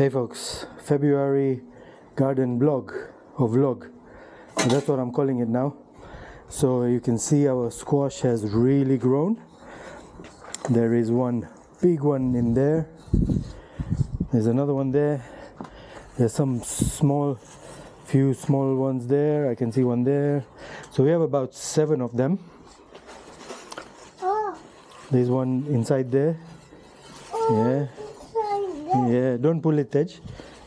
Hey folks, February garden blog or vlog. That's what I'm calling it now. So you can see our squash has really grown. There is one big one in there. There's another one there. There's some small, few small ones there. I can see one there. So we have about seven of them. Oh, There's one inside there. oh, Yeah. Yeah, don't pull it, Tej.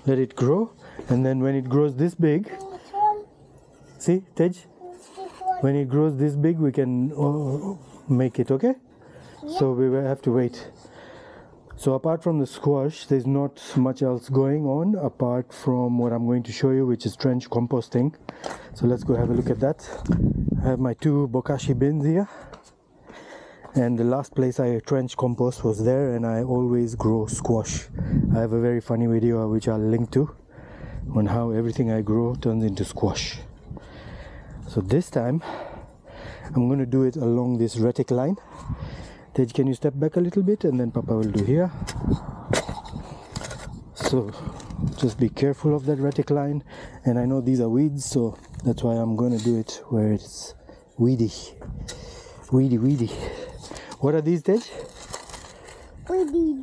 Let it grow. And then when it grows this big, see, Tej, when it grows this big, we can uh, make it, okay? So we will have to wait. So apart from the squash, there's not much else going on apart from what I'm going to show you, which is trench composting. So let's go have a look at that. I have my two bokashi bins here. And the last place I trench compost was there, and I always grow squash. I have a very funny video uh, which I'll link to on how everything I grow turns into squash. So this time I'm going to do it along this retic line. Tej, can you step back a little bit and then Papa will do here. So just be careful of that retic line. And I know these are weeds, so that's why I'm going to do it where it's weedy. Weedy, weedy. What are these, Tej?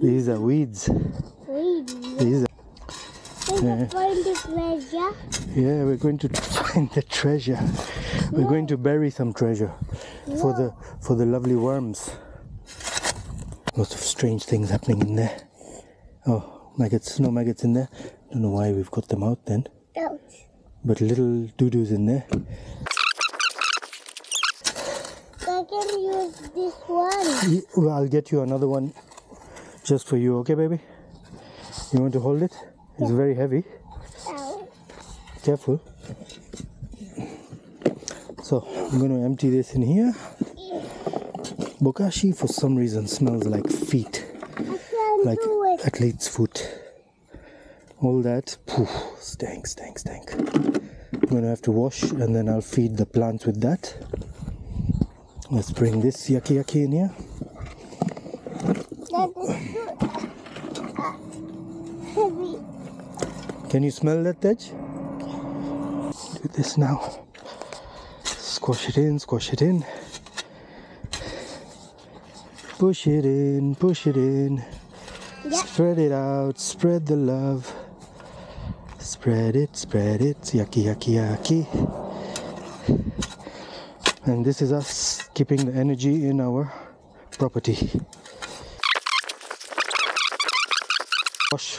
These are weeds. we These are, will find the treasure. yeah, we're going to find the treasure. We're going to bury some treasure for the for the lovely worms. Lots of strange things happening in there. Oh, maggots, no maggots in there. Don't know why we've got them out then. Ouch. But little doo-doos in there. Can use this one. Well, I'll get you another one just for you, okay, baby? You want to hold it? It's very heavy. Ow. Careful. So, I'm going to empty this in here. Bokashi, for some reason, smells like feet, like athlete's foot. All that, poof, stank, stank, stank. I'm going to have to wash and then I'll feed the plants with that. Let's bring this yucky yucky in here. That is good. Ah. Can you smell that, Tej? Do this now. Squash it in, squash it in. Push it in, push it in. Yeah. Spread it out, spread the love. Spread it, spread it. Yucky, yucky, yucky. And this is us keeping the energy in our property. Wash.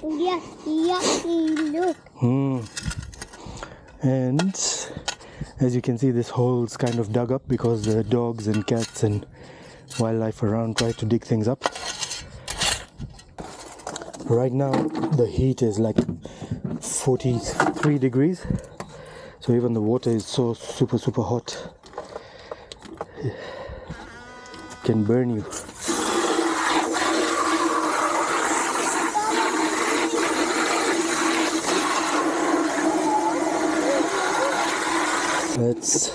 Yeah, yucky, look. Hmm. And as you can see, this hole's kind of dug up because the dogs and cats and wildlife around try to dig things up. Right now, the heat is like 43 degrees, so even the water is so super super hot. Can burn you. Let's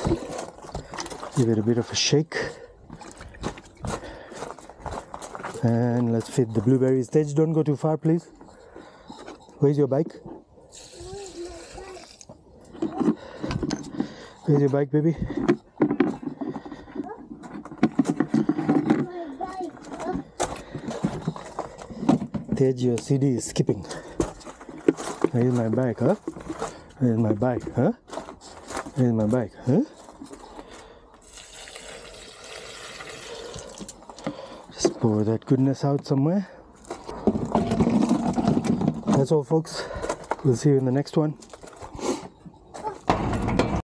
give it a bit of a shake. And let's feed the blueberries. Tej, don't go too far, please. Where's your bike? Where's your bike, baby? My bike. Oh, Tej, your CD is skipping. Here's my bike, huh? Here's my bike, huh? Here's my bike, huh? Just pour that goodness out somewhere. That's all, folks. We'll see you in the next one.